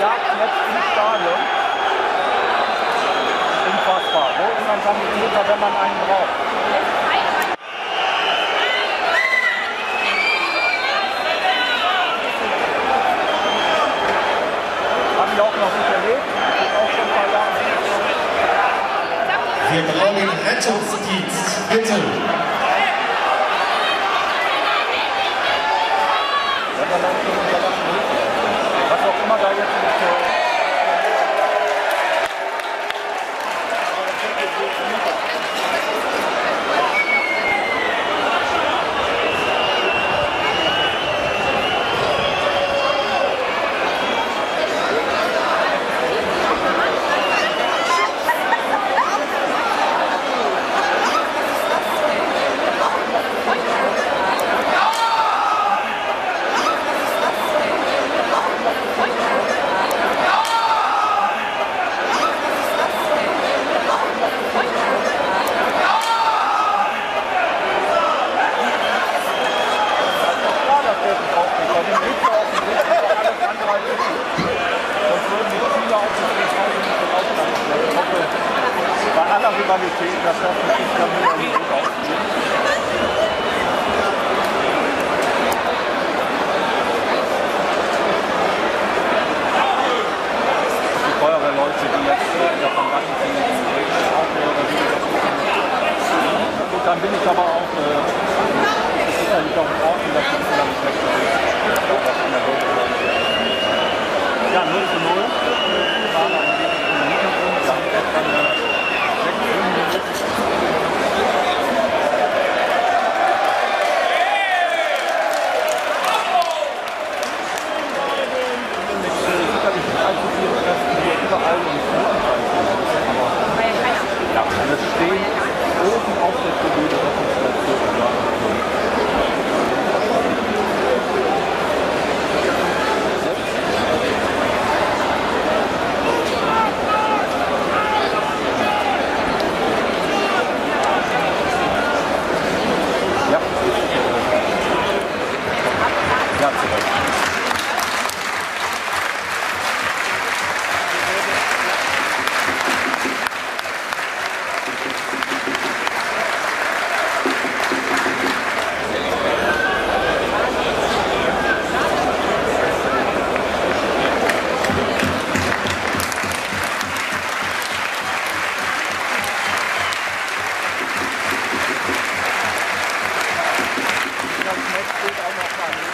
Jagd jetzt im Stadion. Unfassbar. Wo ist man dann mit wenn man einen braucht? Wir brauchen Rettungsdienst. Bitte. der Rivalität, dass das mit den Familien gut ausgeht. Leute, die jetzt äh, davon lachen, sind Gut, dann bin ich aber auch, äh, ist sicherlich auch in Ordnung, dass ich das nicht wegzunehmen. Grazie. Das Netz geht auch noch mal.